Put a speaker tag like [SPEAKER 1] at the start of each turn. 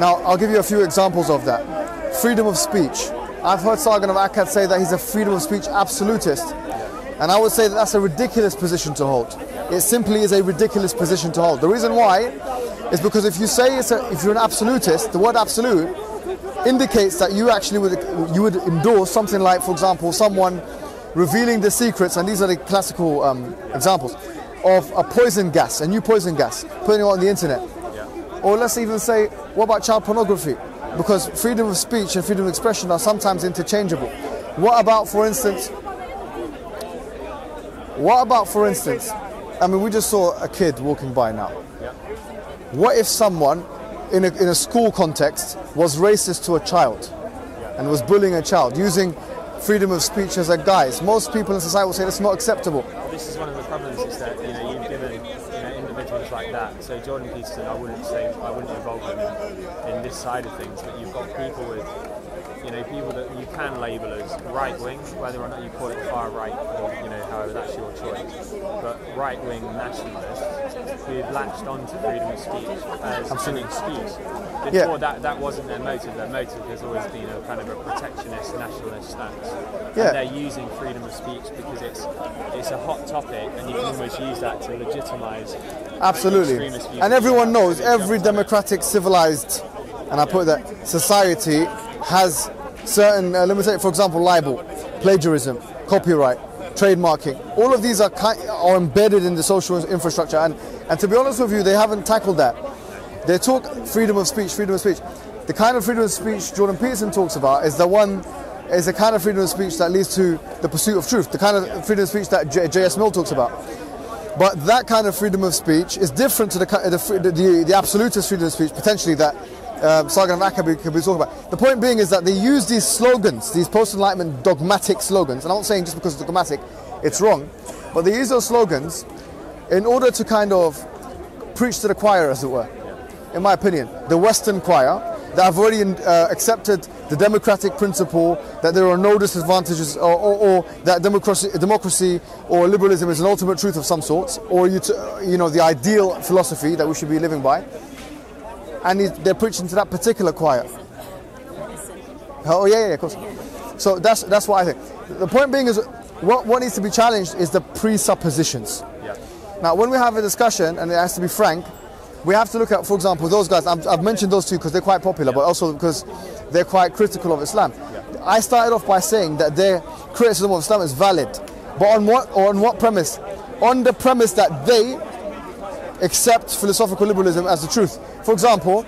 [SPEAKER 1] Now, I'll give you a few examples of that. Freedom of speech. I've heard Sargon of Akkad say that he's a freedom of speech absolutist. And I would say that that's a ridiculous position to hold. It simply is a ridiculous position to hold. The reason why is because if you say it's a, if you're an absolutist, the word absolute indicates that you actually would you would endorse something like, for example, someone revealing the secrets, and these are the classical um, examples of a poison gas, a new poison gas, putting it on the internet. Or let's even say, what about child pornography? Because freedom of speech and freedom of expression are sometimes interchangeable. What about, for instance, what about, for instance, I mean, we just saw a kid walking by now. What if someone in a, in a school context was racist to a child and was bullying a child using freedom of speech as a guise? Most people in society will say that's not acceptable.
[SPEAKER 2] This is one of the problems is that you know you've given individuals like that. So Jordan Peterson, I wouldn't say I wouldn't involve him in, in this side of things, but you've got people with you know, people that you can label as right wing, whether or not you call it far right or, you know, however that's your choice. But right wing nationalists who've latched onto freedom of speech as Absolutely. an excuse. Before yeah. that, that wasn't their motive. Their motive has always been a kind of a protectionist, nationalist stance. Yeah. And they're using freedom of speech because it's it's a hot topic and you can almost use that to legitimise.
[SPEAKER 1] Absolutely. And everyone knows, every democratic, civilized, and I put that, society has certain, uh, let me say, for example, libel, plagiarism, copyright, trademarking. All of these are, are embedded in the social infrastructure. And, and to be honest with you, they haven't tackled that. They talk freedom of speech, freedom of speech. The kind of freedom of speech Jordan Peterson talks about is the one is the kind of freedom of speech that leads to the pursuit of truth, the kind of freedom of speech that J.S. Mill talks about. But that kind of freedom of speech is different to the, the, the, the absolutist freedom of speech, potentially, that uh, Sargon of Akkad could be talking about. The point being is that they use these slogans, these post-enlightenment dogmatic slogans, and I'm not saying just because it's dogmatic, it's wrong, but they use those slogans in order to kind of preach to the choir, as it were. In my opinion, the Western choir that have already uh, accepted the democratic principle that there are no disadvantages, or, or, or that democracy, democracy or liberalism is an ultimate truth of some sort, or you, you know the ideal philosophy that we should be living by and they're preaching to that particular choir. Oh yeah, yeah, of course. So that's that's what I think. The point being is, what what needs to be challenged is the presuppositions. Yeah. Now, when we have a discussion, and it has to be frank, we have to look at, for example, those guys. i have mentioned those two because they're quite popular, yeah. but also because they're quite critical of Islam. Yeah. I started off by saying that their criticism of Islam is valid, but on what or on what premise? On the premise that they accept philosophical liberalism as the truth. For example,